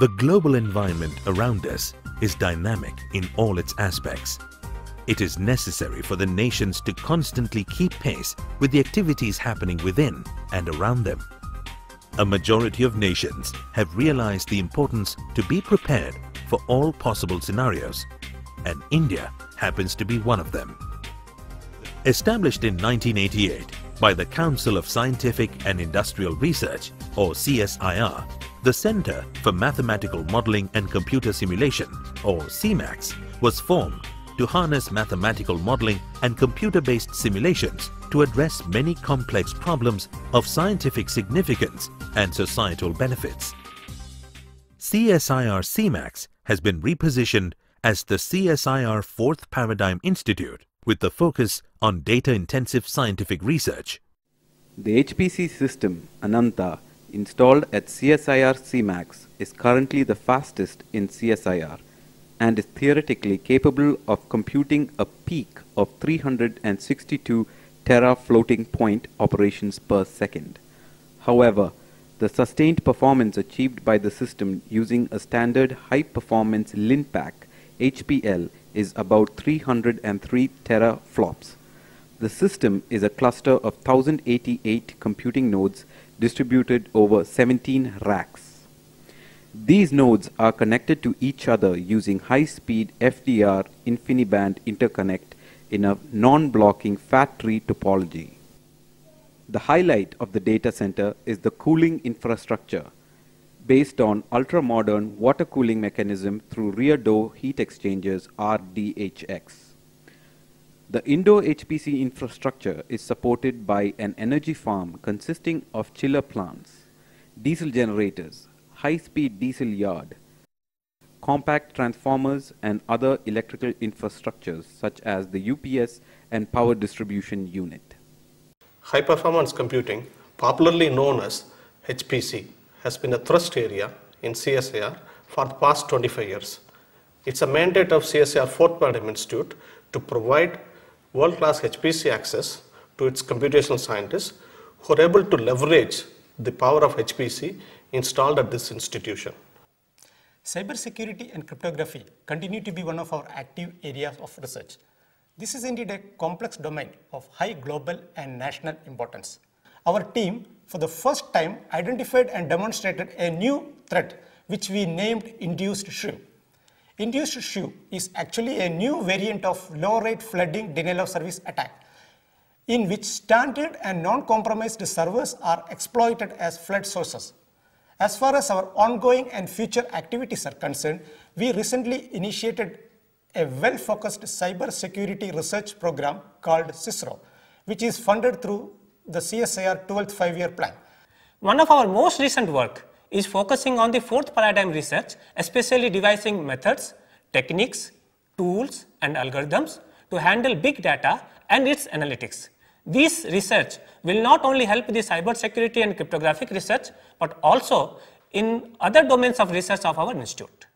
The global environment around us is dynamic in all its aspects. It is necessary for the nations to constantly keep pace with the activities happening within and around them. A majority of nations have realized the importance to be prepared for all possible scenarios, and India happens to be one of them. Established in 1988 by the Council of Scientific and Industrial Research or CSIR, the Center for Mathematical Modeling and Computer Simulation or C-MMACS was formed to harness mathematical modeling and computer-based simulations to address many complex problems of scientific significance and societal benefits. CSIR C-MMACS has been repositioned as the CSIR Fourth Paradigm Institute with the focus on data-intensive scientific research. The HPC system Ananta installed at CSIR C-MMACS is currently the fastest in CSIR and is theoretically capable of computing a peak of 362 tera floating point operations per second. However, the sustained performance achieved by the system using a standard high performance LINPACK HPL is about 303 teraflops. The system is a cluster of 1088 computing nodes distributed over 17 racks. These nodes are connected to each other using high-speed FDR InfiniBand interconnect in a non-blocking fat tree topology. The highlight of the data center is the cooling infrastructure based on ultra-modern water cooling mechanism through rear door heat exchangers RDHX. The indoor HPC infrastructure is supported by an energy farm consisting of chiller plants, diesel generators, high-speed diesel yard, compact transformers and other electrical infrastructures such as the UPS and power distribution unit. High performance computing, popularly known as HPC, has been a thrust area in CSIR for the past 25 years. It's a mandate of CSIR Fourth Paradigm Institute to provide world-class HPC access to its computational scientists who are able to leverage the power of HPC installed at this institution. Cybersecurity and cryptography continue to be one of our active areas of research. This is indeed a complex domain of high global and national importance. Our team, for the first time, identified and demonstrated a new threat which we named induced shrew. Induced shrew is actually a new variant of low rate flooding denial of service attack in which standard and non-compromised servers are exploited as flood sources. As far as our ongoing and future activities are concerned, we recently initiated a well-focused cyber security research program called CISRO, which is funded through the CSIR 12th five-year plan. One of our most recent work is focusing on the fourth paradigm research, especially devising methods, techniques, tools and algorithms to handle big data and its analytics. This research will not only help the cyber security and cryptographic research, but also in other domains of research of our institute.